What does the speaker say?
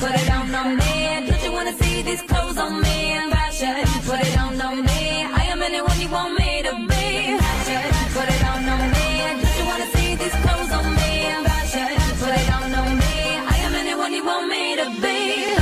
put it on on me. Don't you wanna see these clothes on me? And fashion, put it on on me. I am anyone you want me to be. Fashion, put it on on me. Don't you wanna see these clothes on me? And fashion, put it on on me. I am anyone you want me to be.